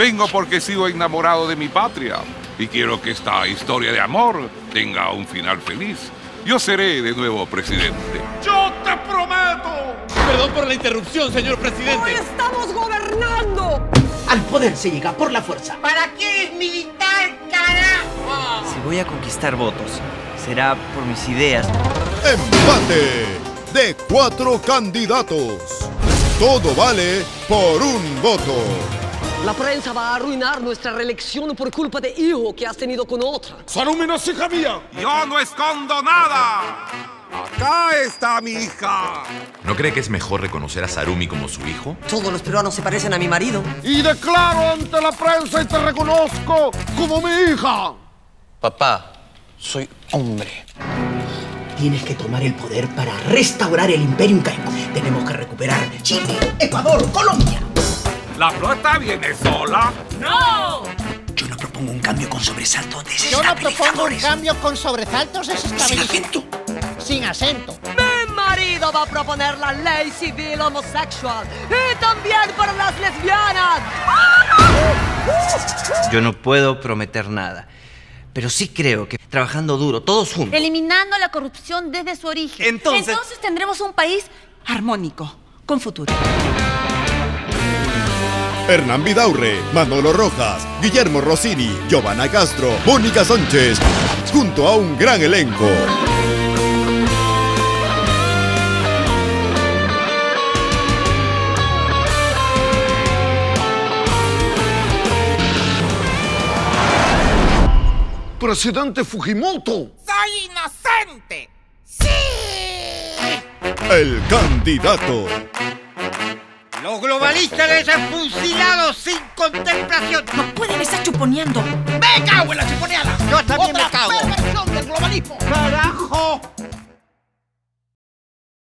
Vengo porque sigo enamorado de mi patria y quiero que esta historia de amor tenga un final feliz. Yo seré de nuevo presidente. ¡Yo te prometo! Perdón por la interrupción, señor presidente. ¡Hoy estamos gobernando! Al poder se llega por la fuerza. ¿Para qué es militar, carajo? Si voy a conquistar votos, será por mis ideas. Empate de cuatro candidatos. Todo vale por un voto. La prensa va a arruinar nuestra reelección por culpa de hijo que has tenido con otra. ¡Sarumi no es hija mía! Yo no escondo nada. Acá está mi hija. ¿No cree que es mejor reconocer a Sarumi como su hijo? Todos los peruanos se parecen a mi marido. Y declaro ante la prensa y te reconozco como mi hija. Papá, soy hombre. Tienes que tomar el poder para restaurar el imperio incaico. Tenemos que recuperar Chile, Ecuador, Colombia. ¿La flota viene sola? Yo no propongo un cambio con sobresaltos Yo no propongo un desestabilizadores. cambio con sobresaltos Sin desestabilizadores. acento. Sin acento. Mi marido va a proponer la ley civil homosexual y también para las lesbianas. Yo no puedo prometer nada. Pero sí creo que trabajando duro, todos juntos. Eliminando la corrupción desde su origen. Entonces- tendremos un país armónico, con futuro. Hernán Vidaurre, Manolo Rojas, Guillermo Rossini, Giovanna Castro, Mónica Sánchez, junto a un gran elenco. Presidente Fujimoto. ¡Soy inocente! ¡Sí! El candidato. Los globalistas les han fusilado sin contemplación. No pueden estar chuponeando. ¡Me cago en la chuponeada! Yo también